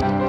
Bye.